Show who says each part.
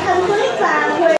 Speaker 1: 看看。